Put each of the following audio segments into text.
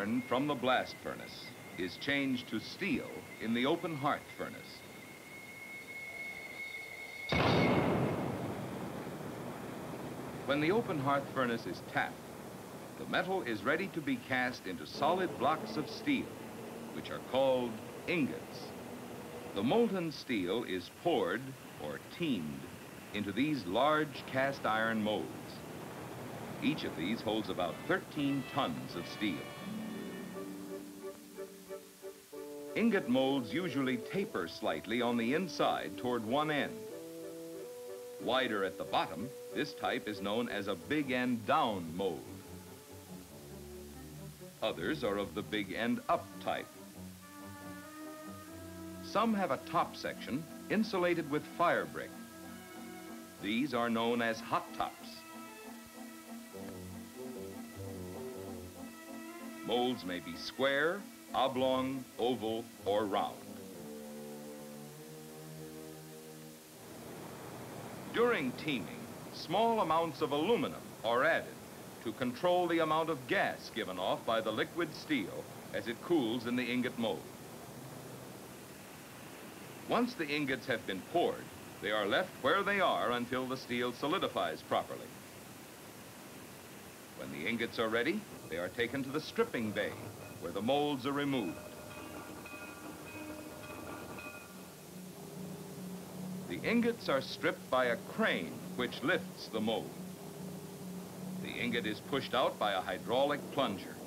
Iron from the blast furnace is changed to steel in the open hearth furnace. When the open hearth furnace is tapped, the metal is ready to be cast into solid blocks of steel, which are called ingots. The molten steel is poured or teemed into these large cast iron molds. Each of these holds about 13 tons of steel. Ingot molds usually taper slightly on the inside toward one end. Wider at the bottom, this type is known as a big end down mold. Others are of the big end up type. Some have a top section insulated with fire brick. These are known as hot tops. Molds may be square, oblong, oval, or round. During teeming, small amounts of aluminum are added to control the amount of gas given off by the liquid steel as it cools in the ingot mold. Once the ingots have been poured, they are left where they are until the steel solidifies properly. When the ingots are ready, they are taken to the stripping bay, where the molds are removed. The ingots are stripped by a crane which lifts the mold. The ingot is pushed out by a hydraulic plunger.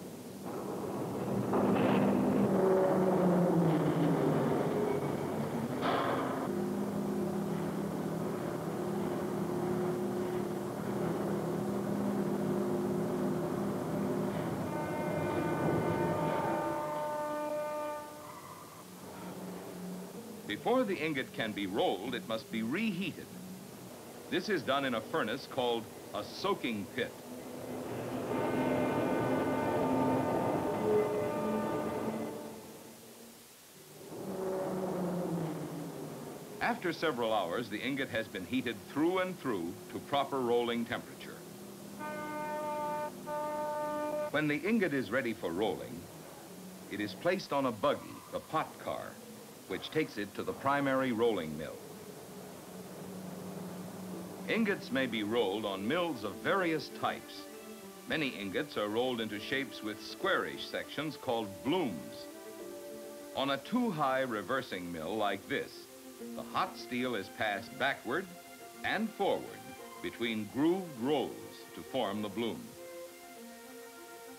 Before the ingot can be rolled, it must be reheated. This is done in a furnace called a soaking pit. After several hours, the ingot has been heated through and through to proper rolling temperature. When the ingot is ready for rolling, it is placed on a buggy, the pot car, which takes it to the primary rolling mill. Ingots may be rolled on mills of various types. Many ingots are rolled into shapes with squarish sections called blooms. On a two-high reversing mill like this, the hot steel is passed backward and forward between grooved rolls to form the bloom.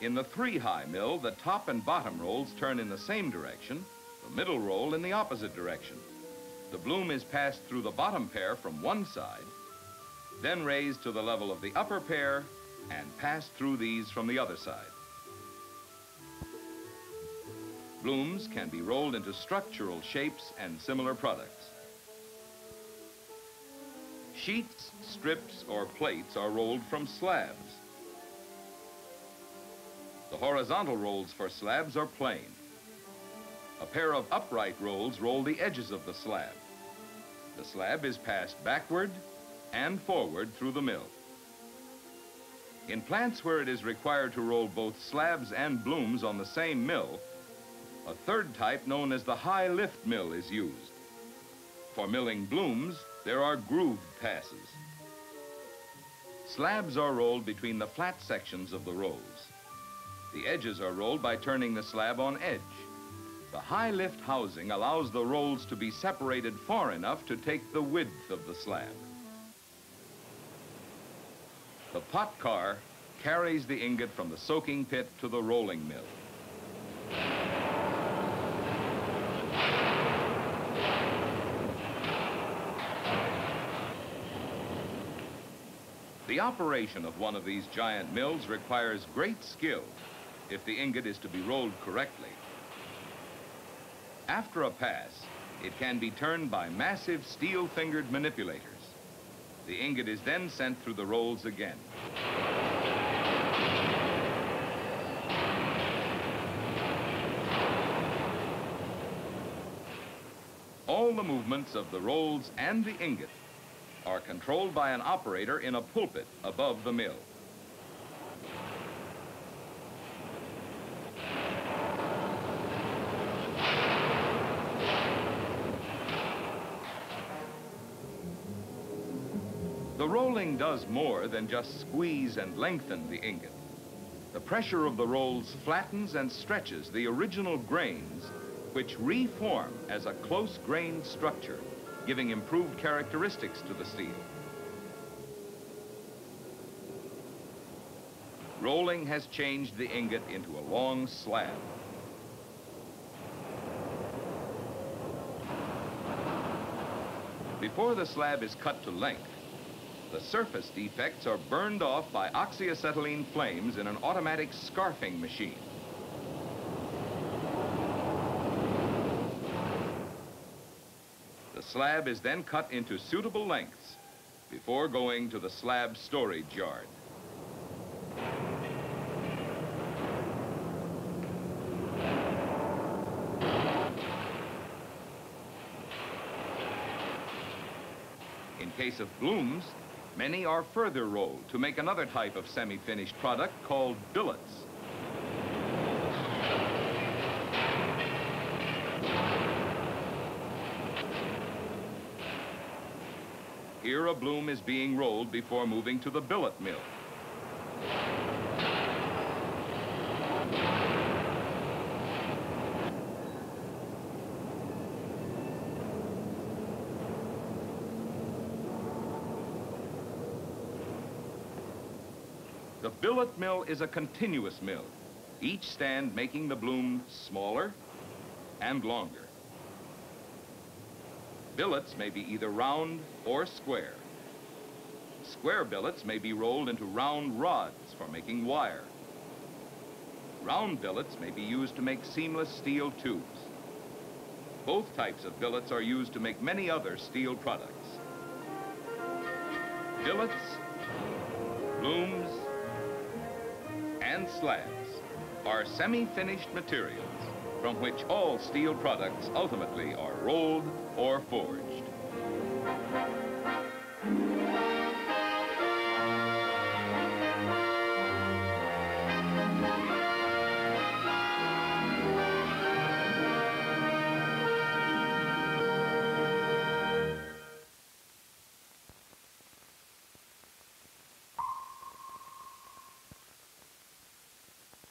In the three-high mill, the top and bottom rolls turn in the same direction the middle roll in the opposite direction. The bloom is passed through the bottom pair from one side, then raised to the level of the upper pair and passed through these from the other side. Blooms can be rolled into structural shapes and similar products. Sheets, strips, or plates are rolled from slabs. The horizontal rolls for slabs are plain. A pair of upright rolls roll the edges of the slab. The slab is passed backward and forward through the mill. In plants where it is required to roll both slabs and blooms on the same mill, a third type known as the high lift mill is used. For milling blooms, there are grooved passes. Slabs are rolled between the flat sections of the rolls. The edges are rolled by turning the slab on edge. The high lift housing allows the rolls to be separated far enough to take the width of the slab. The pot car carries the ingot from the soaking pit to the rolling mill. The operation of one of these giant mills requires great skill if the ingot is to be rolled correctly. After a pass, it can be turned by massive steel-fingered manipulators. The ingot is then sent through the rolls again. All the movements of the rolls and the ingot are controlled by an operator in a pulpit above the mill. The rolling does more than just squeeze and lengthen the ingot. The pressure of the rolls flattens and stretches the original grains, which reform as a close-grained structure, giving improved characteristics to the steel. Rolling has changed the ingot into a long slab. Before the slab is cut to length, the surface defects are burned off by oxyacetylene flames in an automatic scarfing machine. The slab is then cut into suitable lengths before going to the slab storage yard. In case of blooms, many are further rolled to make another type of semi-finished product called billets. Here a bloom is being rolled before moving to the billet mill. The billet mill is a continuous mill, each stand making the bloom smaller and longer. Billets may be either round or square. Square billets may be rolled into round rods for making wire. Round billets may be used to make seamless steel tubes. Both types of billets are used to make many other steel products. Billets, blooms, and slabs are semi-finished materials from which all steel products ultimately are rolled or forged.